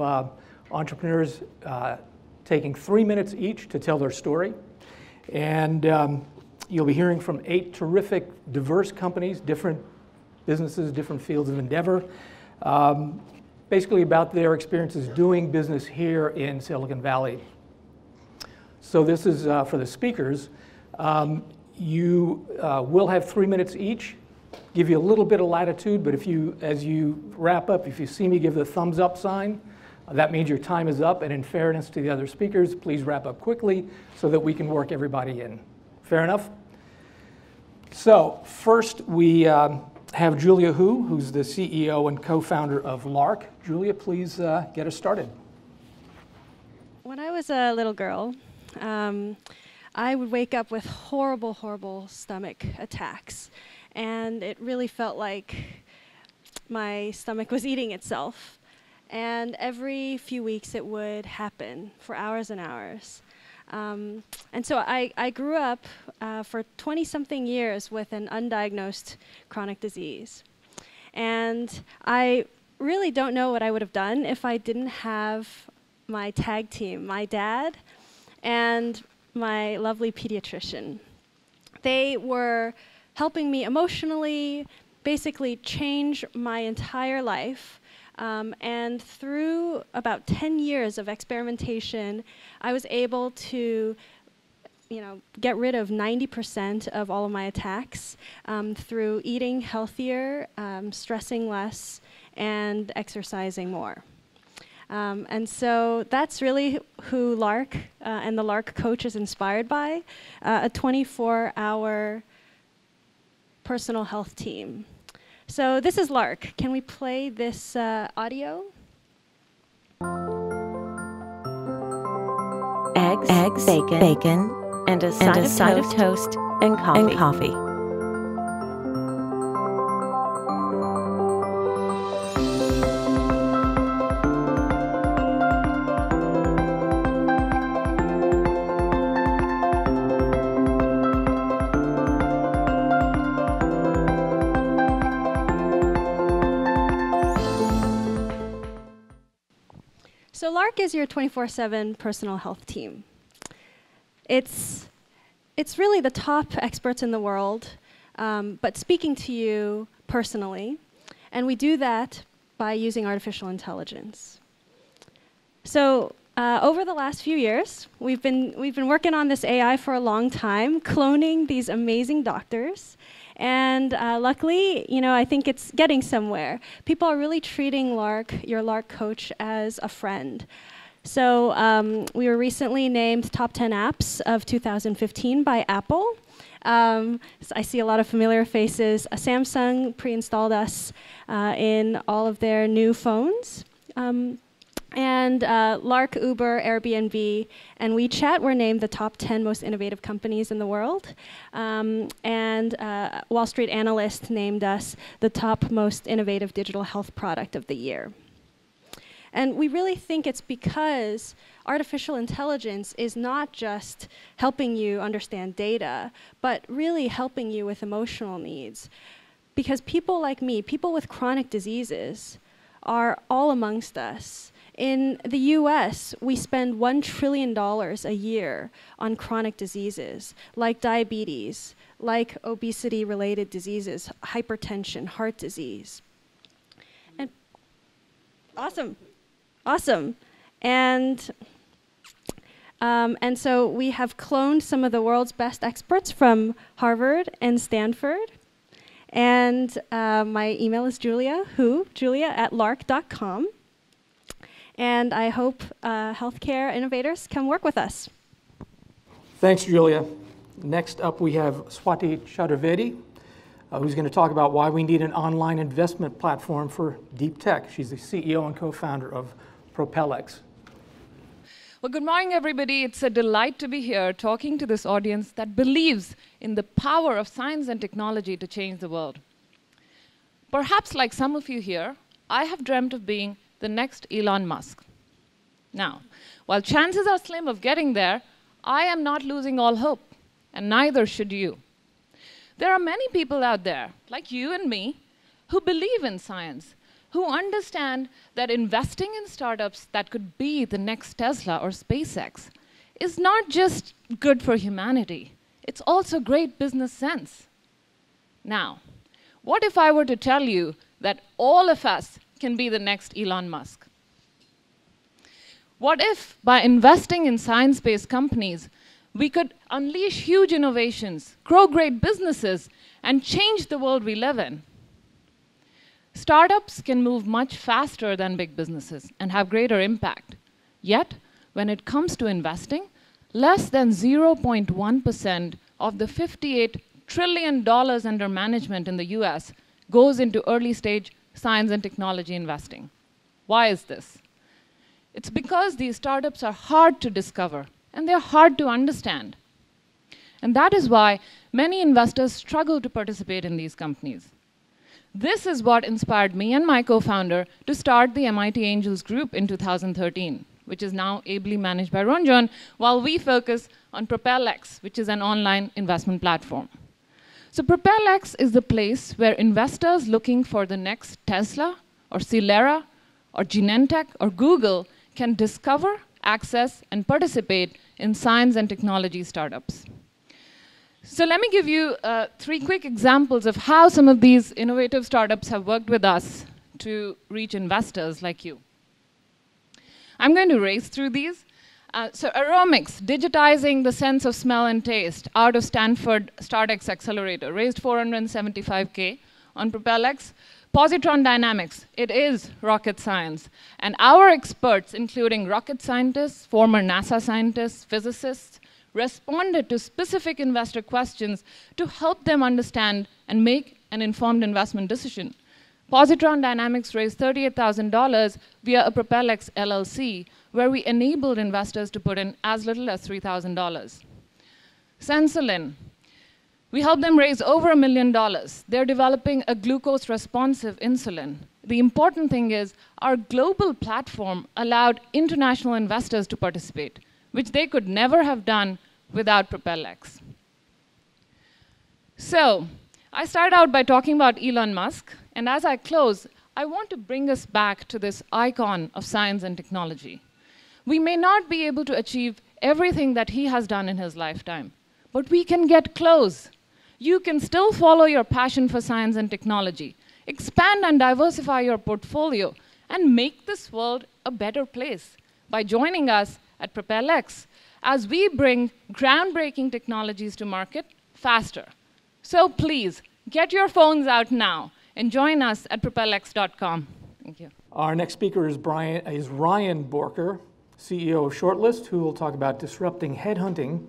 uh, entrepreneurs uh, taking three minutes each to tell their story. And um, you'll be hearing from eight terrific, diverse companies, different businesses, different fields of endeavor, um, basically about their experiences doing business here in Silicon Valley. So this is uh, for the speakers. Um, you uh, will have three minutes each. Give you a little bit of latitude, but if you, as you wrap up, if you see me give the thumbs up sign, that means your time is up. And in fairness to the other speakers, please wrap up quickly so that we can work everybody in. Fair enough? So first we um, have Julia Hu, who's the CEO and co-founder of Lark. Julia, please uh, get us started. When I was a little girl, um, I would wake up with horrible, horrible stomach attacks. And it really felt like my stomach was eating itself. And every few weeks it would happen for hours and hours. Um, and so I, I grew up uh, for 20 something years with an undiagnosed chronic disease. And I really don't know what I would have done if I didn't have my tag team, my dad and my lovely pediatrician. They were helping me emotionally, basically change my entire life. Um, and through about 10 years of experimentation, I was able to you know, get rid of 90% of all of my attacks um, through eating healthier, um, stressing less, and exercising more. Um, and so that's really who Lark uh, and the Lark coach is inspired by uh, a 24 hour personal health team. So this is Lark. Can we play this uh, audio? Eggs, eggs, bacon, bacon, and a side, and a of, side toast of toast and coffee. And coffee. Lark is your 24-7 personal health team. It's, it's really the top experts in the world, um, but speaking to you personally, and we do that by using artificial intelligence. So uh, over the last few years, we've been, we've been working on this AI for a long time, cloning these amazing doctors and uh, luckily, you know, I think it's getting somewhere. People are really treating Lark, your Lark coach, as a friend. So um, we were recently named top 10 apps of 2015 by Apple. Um, so I see a lot of familiar faces. Uh, Samsung pre-installed us uh, in all of their new phones. Um, and uh, Lark, Uber, Airbnb, and WeChat were named the top 10 most innovative companies in the world. Um, and uh, Wall Street Analyst named us the top most innovative digital health product of the year. And we really think it's because artificial intelligence is not just helping you understand data, but really helping you with emotional needs. Because people like me, people with chronic diseases, are all amongst us. In the US, we spend $1 trillion a year on chronic diseases like diabetes, like obesity related diseases, hypertension, heart disease. And awesome, awesome. And, um, and so we have cloned some of the world's best experts from Harvard and Stanford. And uh, my email is Julia, who, Julia at lark.com and I hope uh, healthcare innovators come work with us. Thanks, Julia. Next up, we have Swati Chaturvedi, uh, who's going to talk about why we need an online investment platform for deep tech. She's the CEO and co-founder of PropelX. Well, good morning, everybody. It's a delight to be here talking to this audience that believes in the power of science and technology to change the world. Perhaps, like some of you here, I have dreamt of being the next Elon Musk. Now, while chances are slim of getting there, I am not losing all hope, and neither should you. There are many people out there, like you and me, who believe in science, who understand that investing in startups that could be the next Tesla or SpaceX is not just good for humanity, it's also great business sense. Now, what if I were to tell you that all of us can be the next Elon Musk? What if, by investing in science based companies, we could unleash huge innovations, grow great businesses, and change the world we live in? Startups can move much faster than big businesses and have greater impact. Yet, when it comes to investing, less than 0.1% of the $58 trillion under management in the US goes into early stage science and technology investing. Why is this? It's because these startups are hard to discover and they're hard to understand. And that is why many investors struggle to participate in these companies. This is what inspired me and my co founder to start the MIT Angels Group in 2013, which is now ably managed by Ranjan, while we focus on PropelX, which is an online investment platform. So, PropelX is the place where investors looking for the next Tesla or Celera or Genentech or Google can discover, access, and participate in science and technology startups. So let me give you uh, three quick examples of how some of these innovative startups have worked with us to reach investors like you. I'm going to race through these. Uh, so Aromyx, digitizing the sense of smell and taste out of Stanford StartX Accelerator, raised 475K on PropelX. Positron Dynamics, it is rocket science. And our experts, including rocket scientists, former NASA scientists, physicists, responded to specific investor questions to help them understand and make an informed investment decision. Positron Dynamics raised $38,000 via a PropelX LLC, where we enabled investors to put in as little as $3,000. Sensulin, we helped them raise over a million dollars. They're developing a glucose responsive insulin. The important thing is our global platform allowed international investors to participate, which they could never have done without PropelX. So, I started out by talking about Elon Musk, and as I close, I want to bring us back to this icon of science and technology. We may not be able to achieve everything that he has done in his lifetime, but we can get close. You can still follow your passion for science and technology, expand and diversify your portfolio, and make this world a better place by joining us at PropelX as we bring groundbreaking technologies to market faster. So please, get your phones out now and join us at propelx.com. Thank you. Our next speaker is, Brian, is Ryan Borker, CEO of Shortlist, who will talk about disrupting headhunting,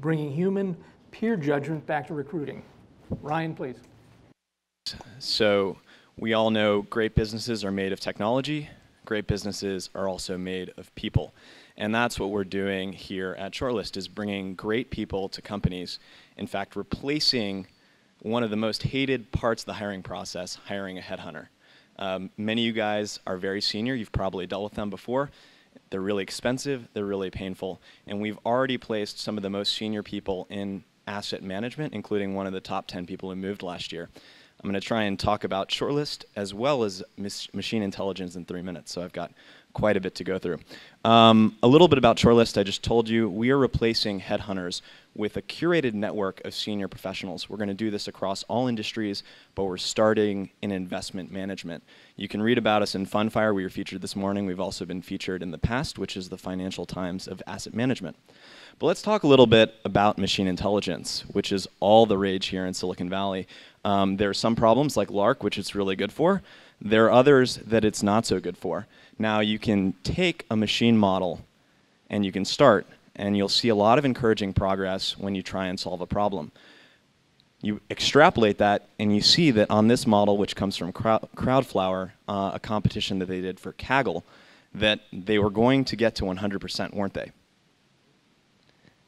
bringing human peer judgment back to recruiting. Ryan, please. So, we all know great businesses are made of technology, great businesses are also made of people. And that's what we're doing here at Shortlist is bringing great people to companies. In fact, replacing one of the most hated parts of the hiring process, hiring a headhunter. Um, many of you guys are very senior. You've probably dealt with them before. They're really expensive. They're really painful. And we've already placed some of the most senior people in asset management, including one of the top 10 people who moved last year. I'm going to try and talk about shortlist as well as machine intelligence in three minutes. So I've got quite a bit to go through. Um, a little bit about Shortlist. I just told you we are replacing headhunters with a curated network of senior professionals. We're going to do this across all industries, but we're starting in investment management. You can read about us in FundFire. We were featured this morning. We've also been featured in the past, which is the Financial Times of asset management. But let's talk a little bit about machine intelligence, which is all the rage here in Silicon Valley. Um, there are some problems like Lark, which it's really good for. There are others that it's not so good for. Now you can take a machine model and you can start, and you'll see a lot of encouraging progress when you try and solve a problem. You extrapolate that, and you see that on this model, which comes from Crowdflower, uh, a competition that they did for Kaggle, that they were going to get to 100%, weren't they?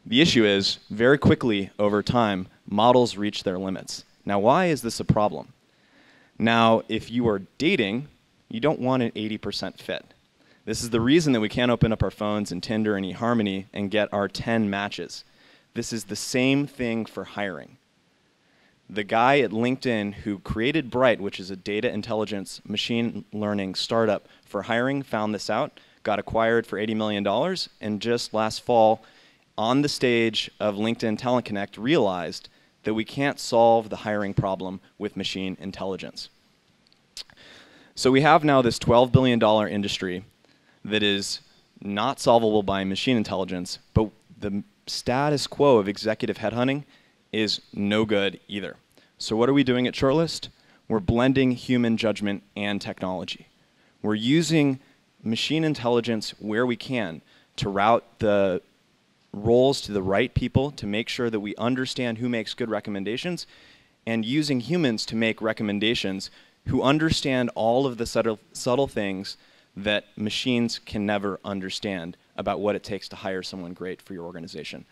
The issue is, very quickly over time, models reach their limits. Now, why is this a problem? Now, if you are dating, you don't want an 80% fit. This is the reason that we can't open up our phones and Tinder and eHarmony and get our 10 matches. This is the same thing for hiring. the guy at LinkedIn who created Bright, which is a data intelligence machine learning startup for hiring, found this out, got acquired for $80 million, and just last fall, on the stage of LinkedIn Talent Connect, realized that we can't solve the hiring problem with machine intelligence. So we have now this $12 billion industry that is not solvable by machine intelligence, but the status quo of executive headhunting is no good either. So what are we doing at Shortlist? We're blending human judgment and technology. We're using machine intelligence where we can to route the roles to the right people to make sure that we understand who makes good recommendations and using humans to make recommendations who understand all of the subtle, subtle things that machines can never understand about what it takes to hire someone great for your organization.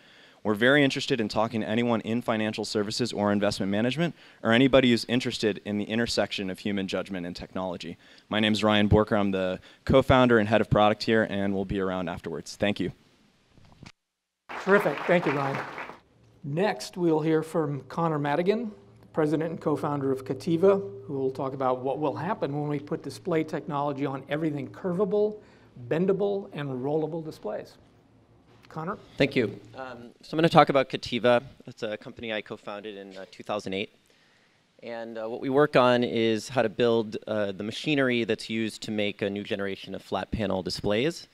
We're very interested in talking to anyone in financial services or investment management, or anybody who's interested in the intersection of human judgment and technology. My name is Ryan Borker. I'm the co-founder and head of product here, and we'll be around afterwards. Thank you. Terrific. Thank you, Ryan. Next, we'll hear from Connor Madigan, president and co-founder of Kateeva, who will talk about what will happen when we put display technology on everything curvable, bendable, and rollable displays. Connor? Thank you. Um, so I'm going to talk about Kateeva. It's a company I co-founded in uh, 2008. And uh, what we work on is how to build uh, the machinery that's used to make a new generation of flat panel displays.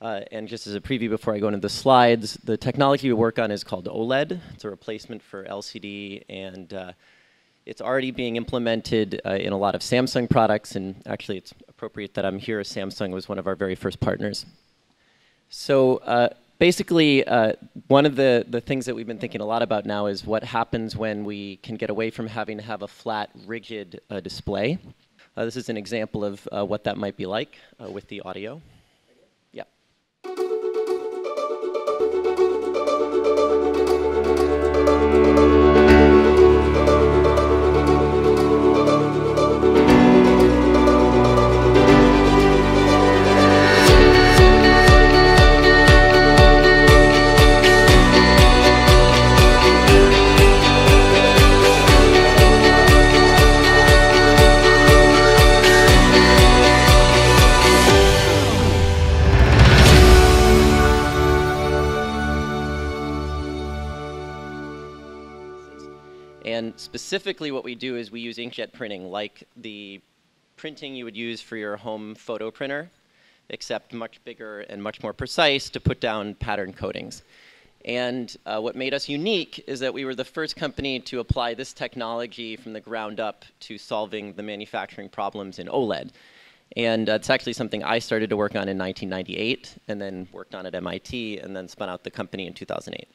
Uh, and just as a preview before I go into the slides, the technology we work on is called OLED. It's a replacement for LCD, and uh, it's already being implemented uh, in a lot of Samsung products, and actually it's appropriate that I'm here as Samsung was one of our very first partners. So uh, basically, uh, one of the, the things that we've been thinking a lot about now is what happens when we can get away from having to have a flat, rigid uh, display. this is an example of what that might be like with the audio. And specifically what we do is we use inkjet printing like the printing you would use for your home photo printer, except much bigger and much more precise to put down pattern coatings. And uh, what made us unique is that we were the first company to apply this technology from the ground up to solving the manufacturing problems in OLED. And uh, it's actually something I started to work on in 1998 and then worked on at MIT and then spun out the company in 2008.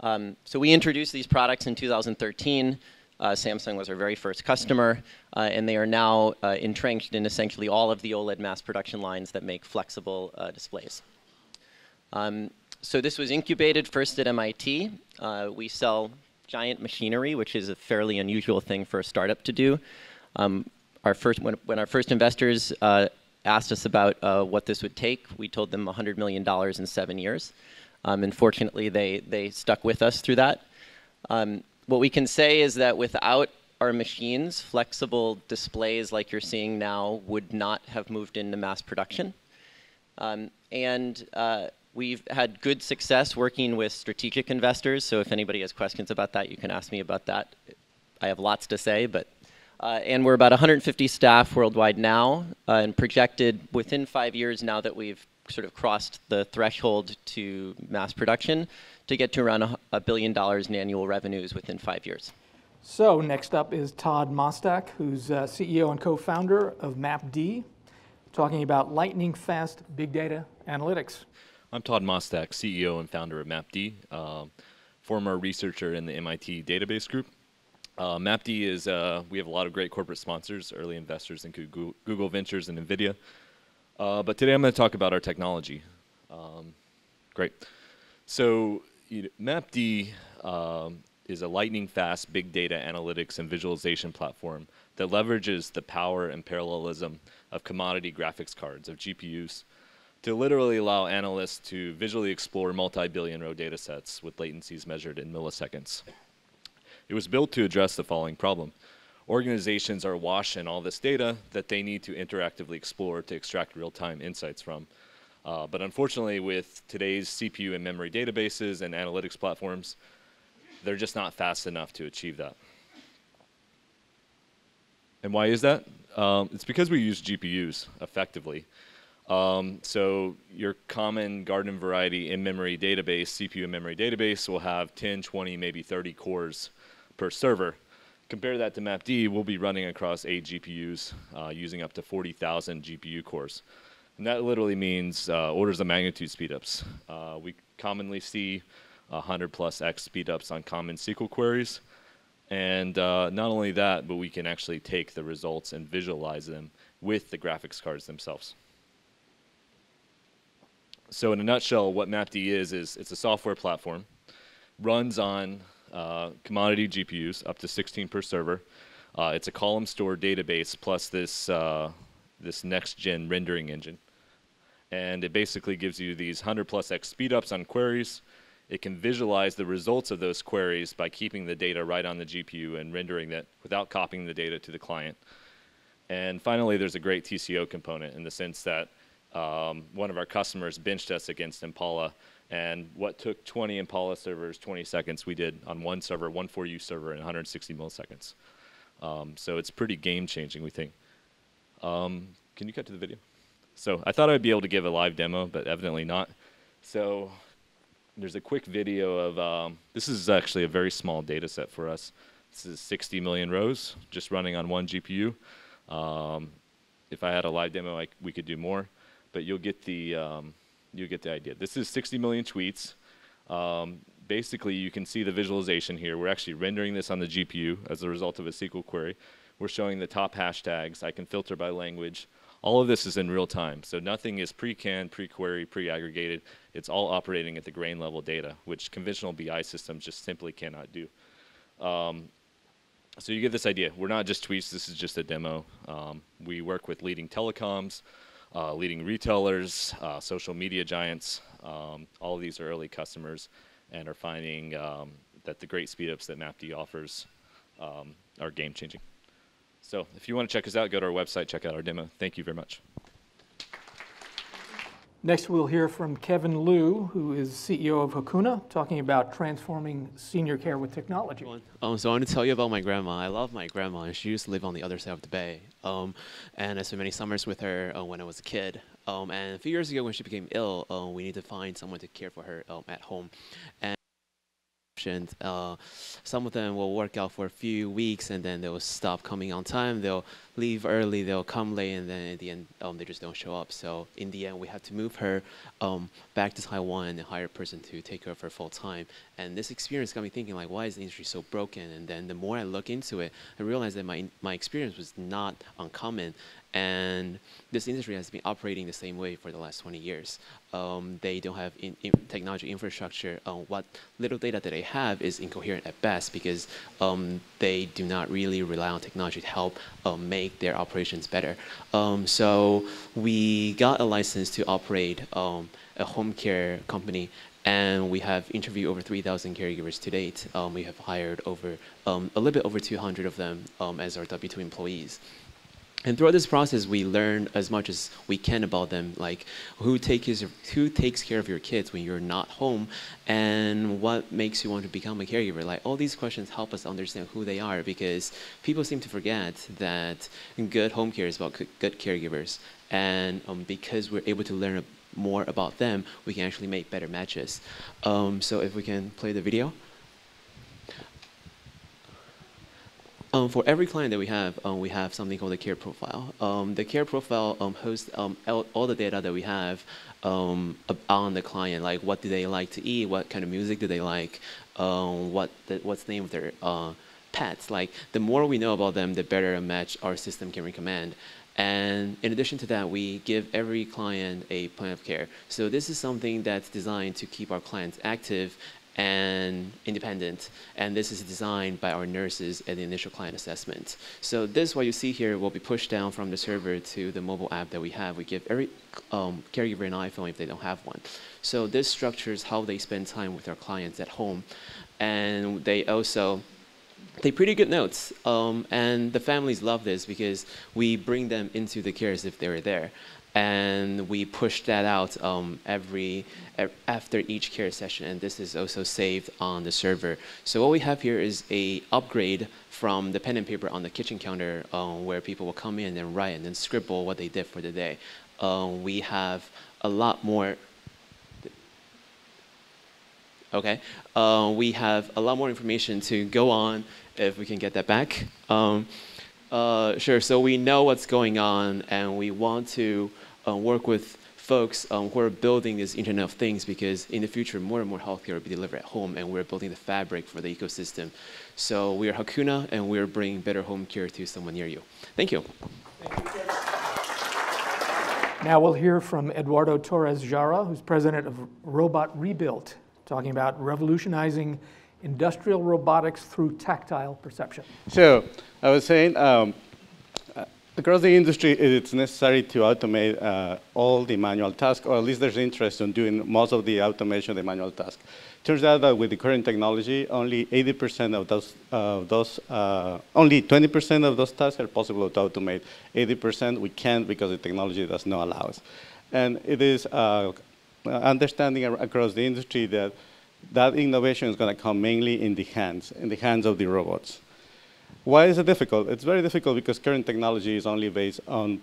Um, so we introduced these products in 2013. Uh, Samsung was our very first customer, uh, and they are now uh, entrenched in essentially all of the OLED mass production lines that make flexible uh, displays. Um, so this was incubated first at MIT. Uh, we sell giant machinery, which is a fairly unusual thing for a startup to do. Um, our first, when, when, our first investors uh, asked us about what this would take, we told them $100 million in seven years. Um, and fortunately, they, they stuck with us through that. Um, what we can say is that without our machines, flexible displays like you're seeing now would not have moved into mass production. Um, and uh, we've had good success working with strategic investors. So if anybody has questions about that, you can ask me about that. I have lots to say, but uh, and we're about 150 staff worldwide now, uh, and projected within five years now that we've sort of crossed the threshold to mass production to get to around a, a billion dollars in annual revenues within five years. So next up is Todd Mostak, who's uh, CEO and co-founder of MapD, talking about lightning fast big data analytics. I'm Todd Mostak, CEO and founder of MapD, uh, former researcher in the MIT database group. Uh, MapD is, uh, we have a lot of great corporate sponsors, early investors include Google, Google Ventures and NVIDIA. Uh, but today I'm going to talk about our technology. Um, great. So you know, MapD um, is a lightning fast big data analytics and visualization platform that leverages the power and parallelism of commodity graphics cards, of GPUs, to literally allow analysts to visually explore multi-billion row data sets with latencies measured in milliseconds. It was built to address the following problem. Organizations are awash in all this data that they need to interactively explore to extract real-time insights from. Uh, but unfortunately, with today's CPU and memory databases and analytics platforms, they're just not fast enough to achieve that. And why is that? Um, it's because we use GPUs effectively. Um, so your common garden variety in-memory database, CPU in-memory database, will have 10, 20, maybe 30 cores per server. Compare that to MapD, we'll be running across eight GPUs uh, using up to 40,000 GPU cores. And that literally means uh, orders of magnitude speedups. Uh, we commonly see 100 plus X speedups on common SQL queries. And uh, not only that, but we can actually take the results and visualize them with the graphics cards themselves. So in a nutshell, what MapD is, is it's a software platform, runs on uh, commodity GPUs, up to 16 per server. Uh, it's a column store database plus this, uh, this next-gen rendering engine. And it basically gives you these 100 plus X speedups on queries, it can visualize the results of those queries by keeping the data right on the GPU and rendering that without copying the data to the client. And finally, there's a great TCO component in the sense that um, one of our customers benched us against Impala, and what took 20 Impala servers 20 seconds, we did on one server, one 4U server in 160 milliseconds. Um, so it's pretty game changing, we think. Um, can you cut to the video? So I thought I'd be able to give a live demo, but evidently not. So there's a quick video of, um, this is actually a very small data set for us. This is 60 million rows, just running on one GPU. Um, if I had a live demo, I, we could do more, but you'll get the, you'll get the idea. This is 60 million tweets. Um, basically, you can see the visualization here. We're actually rendering this on the GPU as a result of a SQL query. We're showing the top hashtags. I can filter by language. All of this is in real time, so nothing is pre-canned, pre-query, pre-aggregated. It's all operating at the grain level data, which conventional BI systems just simply cannot do. Um, so you get this idea. We're not just tweets, this is just a demo. Um, we work with leading telecoms, uh, leading retailers, uh, social media giants. Um, all of these are early customers and are finding um, that the great speedups that MapD offers um, are game changing. So if you want to check us out, go to our website, check out our demo. Thank you very much. Next, we'll hear from Kevin Liu, who is CEO of Hakuna, talking about transforming senior care with technology. Um, so I want to tell you about my grandma. I love my grandma, and she used to live on the other side of the bay. Um, and I spent many summers with her uh, when I was a kid. Um, and a few years ago, when she became ill, uh, we needed to find someone to care for her um, at home. And. Uh, some of them will work out for a few weeks and then they'll stop coming on time. They'll leave early, they'll come late, and then at the end, um, they just don't show up. So in the end, we had to move her um, back to Taiwan and hire a person to take care of her full time. And this experience got me thinking, like, why is the industry so broken? And then the more I look into it, I realized that my my experience was not uncommon. And this industry has been operating the same way for the last 20 years. Um, they don't have in, in technology infrastructure. Um, what little data that they have is incoherent at best because um, they do not really rely on technology to help um, make their operations better. Um, so we got a license to operate um, a home care company and we have interviewed over 3,000 caregivers to date. Um, we have hired over um, a little bit over 200 of them um, as our W2 employees. And throughout this process, we learn as much as we can about them, like who takes who takes care of your kids when you're not home, and what makes you want to become a caregiver. Like all these questions help us understand who they are, because people seem to forget that good home care is about good caregivers, and um, because we're able to learn more about them, we can actually make better matches. Um, so if we can play the video. Um, for every client that we have, um, we have something called the care profile. Um, the care profile um, hosts um, all, the data that we have um, on the client, like what do they like to eat, what kind of music do they like, what the, what's the name of their uh, pets. Like the more we know about them, the better a match our system can recommend. And in addition to that, we give every client a plan of care. So this is something that's designed to keep our clients active and independent. And this is designed by our nurses at the initial client assessment. So this, what you see here, will be pushed down from the server to the mobile app that we have. We give every um, caregiver an iPhone if they don't have one. So this structures how they spend time with their clients at home. And they also take pretty good notes. Um, and the families love this because we bring them into the care as if they were there. And we push that out um, every after each care session, and this is also saved on the server. So what we have here is a upgrade from the pen and paper on the kitchen counter, um, where people will come in and write and then scribble what they did for the day. Um, we have a lot more Okay, uh, we have a lot more information to go on if we can get that back. Um, uh, sure, so we know what's going on and we want to uh, work with folks um, who are building this Internet of Things because in the future, more and more healthcare will be delivered at home and we're building the fabric for the ecosystem. So we are Hakuna and we're bringing better home care to someone near you. Thank you. Thank you now we'll hear from Eduardo Torres Jara, who's president of Robot Rebuilt talking about revolutionizing industrial robotics through tactile perception. So I was saying, um, across the industry, it's necessary to automate uh, all the manual tasks, or at least there's interest in doing most of the automation of the manual tasks. Turns out that with the current technology, only 80% of those, uh, those uh, only 20% of those tasks are possible to automate. 80% we can't because the technology does not allow us. And it is uh, understanding across the industry that that innovation is going to come mainly in the hands, in the hands of the robots. Why is it difficult? It's very difficult because current technology is only based on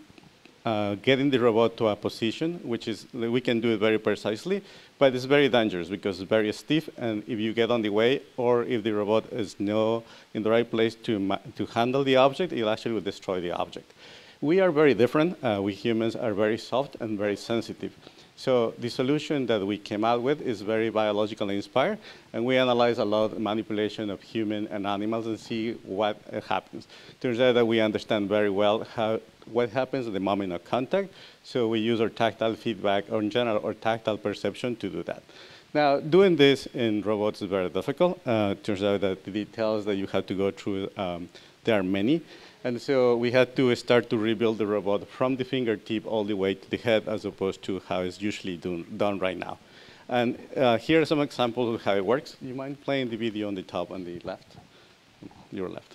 uh, getting the robot to a position, which is, we can do it very precisely, but it's very dangerous because it's very stiff, and if you get on the way, or if the robot is not in the right place to, to handle the object, it actually will destroy the object. We are very different. Uh, we humans are very soft and very sensitive. So the solution that we came out with is very biologically inspired, and we analyze a lot of manipulation of human and animals and see what uh, happens. Turns out that we understand very well how, what happens at the moment of contact, so we use our tactile feedback, or in general, our tactile perception to do that. Now, doing this in robots is very difficult. Uh, turns out that the details that you have to go through, um, there are many. And so we had to start to rebuild the robot from the fingertip all the way to the head as opposed to how it's usually done, done right now. And uh, here are some examples of how it works. You mind playing the video on the top on the left? Your left.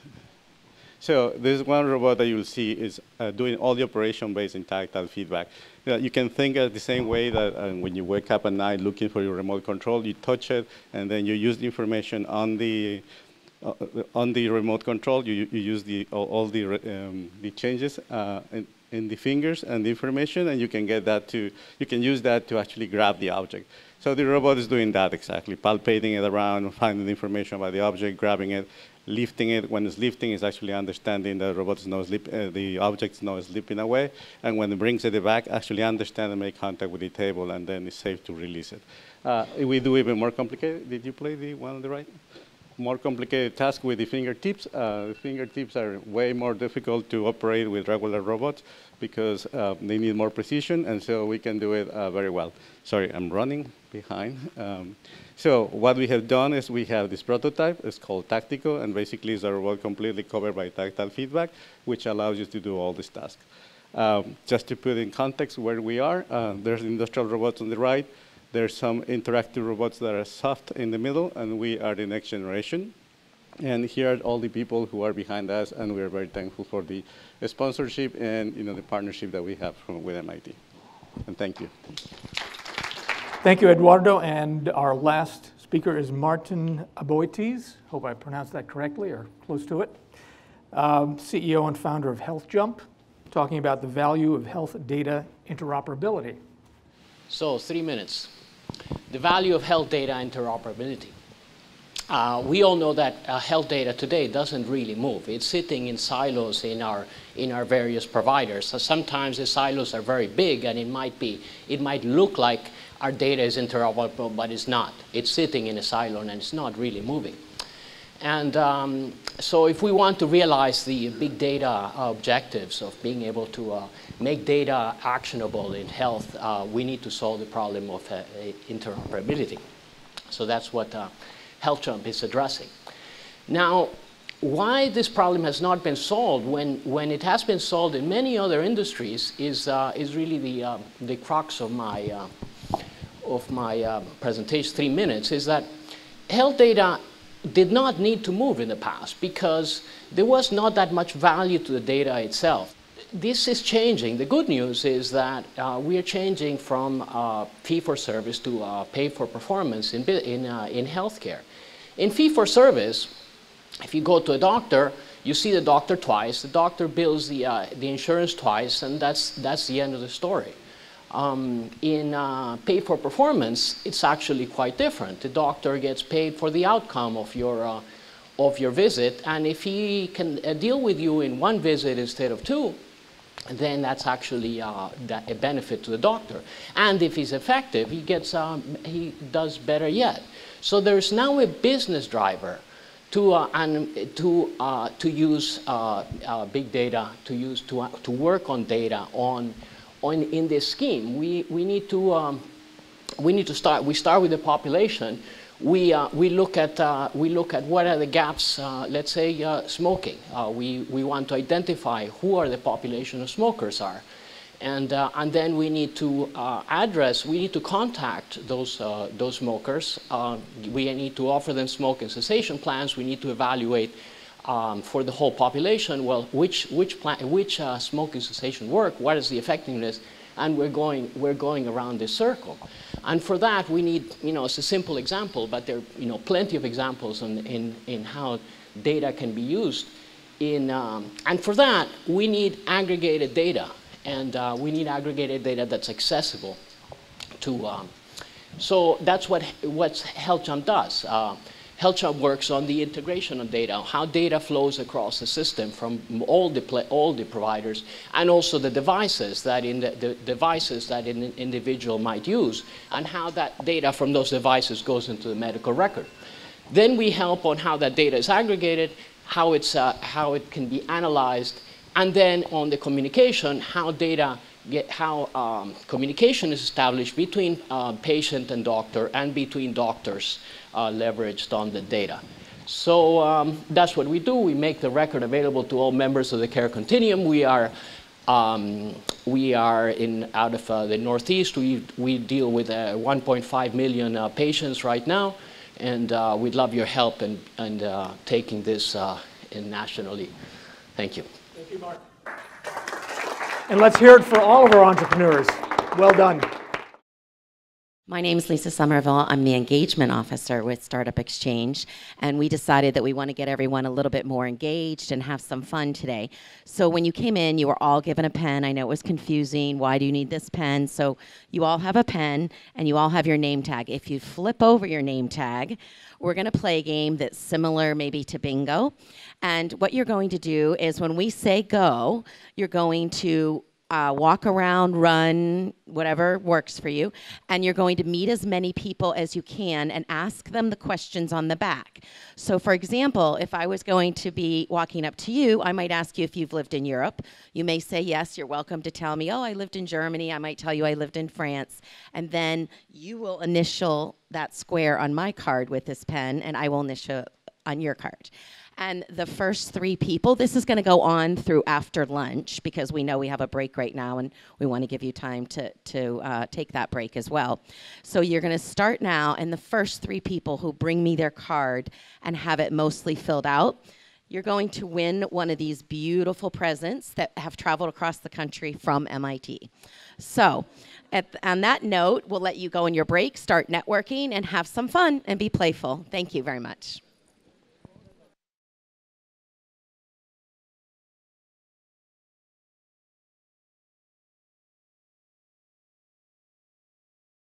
So this is one robot that you'll see is uh, doing all the operation based in tactile feedback. Uh, you can think of the same way that uh, when you wake up at night looking for your remote control, you touch it, and then you use the information on the uh, on the remote control, you, you use the, all, all the, um, the changes uh, in, in, the fingers and the information, and you can get that to, you can use that to actually grab the object. So the robot is doing that exactly, palpating it around, finding the information about the object, grabbing it, lifting it. When it's lifting, it's actually understanding that the robot is not slip, uh, the object is not slipping away. And when it brings it back, actually understand and make contact with the table, and then it's safe to release it. Uh, we do even more complicated. Did you play the one on the right? More complicated task with the fingertips. Uh, the fingertips are way more difficult to operate with regular robots because uh, they need more precision, and so we can do it uh, very well. Sorry, I'm running behind. Um, so what we have done is we have this prototype. It's called Tactico, and basically it's a robot completely covered by tactile feedback, which allows you to do all these tasks. Um, just to put in context where we are, uh, there's industrial robots on the right, there's some interactive robots that are soft in the middle, and we are the next generation. And here are all the people who are behind us, and we are very thankful for the sponsorship and you know, the partnership that we have from, with MIT. And thank you. Thank you, Eduardo. And our last speaker is Martin Aboitiz. Hope I pronounced that correctly or close to it. Um, CEO and founder of HealthJump, talking about the value of health data interoperability. So, three minutes the value of health data interoperability. Uh, we all know that uh, health data today doesn't really move. It's sitting in silos in our, in our various providers. So sometimes the silos are very big and it might be, it might look like our data is interoperable, but it's not. It's sitting in a silo and it's not really moving. And um, so if we want to realize the big data objectives of being able to uh, make data actionable in health, uh, we need to solve the problem of uh, interoperability. So that's what uh, HealthJump is addressing. Now, why this problem has not been solved when, when it has been solved in many other industries is, uh, is really the, uh, the crux of my, of my presentation, three minutes, is that health data did not need to move in the past because there was not that much value to the data itself. This is changing. The good news is that uh, we are changing from uh, fee for service to uh, pay for performance in, in, uh, in healthcare. In fee for service, if you go to a doctor, you see the doctor twice, the doctor bills the, uh, the insurance twice, and that's, that's the end of the story. Um, in uh, pay for performance, it's actually quite different. The doctor gets paid for the outcome of your, uh, of your visit, and if he can uh, deal with you in one visit instead of two, then that's actually uh, a benefit to the doctor. And if he's effective, he, gets, um, he does better yet. So there's now a business driver to, uh, and to, uh, to use uh, uh, big data, to, use, to, to work on data on on, in this scheme. We, we, need to, um, we need to start, we start with the population. We, uh, we, look at, uh, we look at what are the gaps, uh, let's say uh, smoking. Uh, we, we want to identify who are the population of smokers are. And, uh, and then we need to address, we need to contact those, those smokers. we need to offer them smoking cessation plans. We need to evaluate um, for the whole population, well, which, which, which uh, smoking cessation work, what is the effectiveness, and we're going, we're going around this circle. And for that, we need, you know, it's a simple example, but there are, you know, plenty of examples in, in, in how data can be used. In, um, and for that, we need aggregated data, and uh, we need aggregated data that's accessible to, um, so that's what, what HealthJump does. Uh, HealthJump works on the integration of data, how data flows across the system from all the, all the providers, and also the devices that in the, the devices that an individual might use, and how that data from those devices goes into the medical record. Then we help on how that data is aggregated, how, it's, uh, how it can be analyzed, and then on the communication, how data get how um, communication is established between uh, patient and doctor and between doctors uh, leveraged on the data. So um, that's what we do. We make the record available to all members of the care continuum. We are, um, we are in, out of uh, the Northeast. We, we deal with uh, 1.5 million uh, patients right now, and uh, we'd love your help in, in taking this in nationally. Thank you. Thank you, Mark. And let's hear it for all of our entrepreneurs. Well done. My name is Lisa Somerville. I'm the engagement officer with Startup Exchange, and we decided that we want to get everyone a little bit more engaged and have some fun today. So when you came in, you were all given a pen. I know it was confusing. Why do you need this pen? So you all have a pen, and you all have your name tag. If you flip over your name tag, we're going to play a game that's similar maybe to bingo. And what you're going to do is when we say go, you're going to uh, walk around, run, whatever works for you, and you're going to meet as many people as you can and ask them the questions on the back. So, for example, if I was going to be walking up to you, I might ask you if you've lived in Europe. You may say yes, you're welcome to tell me, oh, I lived in Germany. I might tell you I lived in France. And then you will initial that square on my card with this pen, and I will initial on your card. And the first three people, this is going to go on through after lunch because we know we have a break right now and we want to give you time to, to uh, take that break as well. So you're going to start now, and the first three people who bring me their card and have it mostly filled out, you're going to win one of these beautiful presents that have traveled across the country from MIT. So, at, on that note, we'll let you go on your break, start networking, and have some fun and be playful. Thank you very much.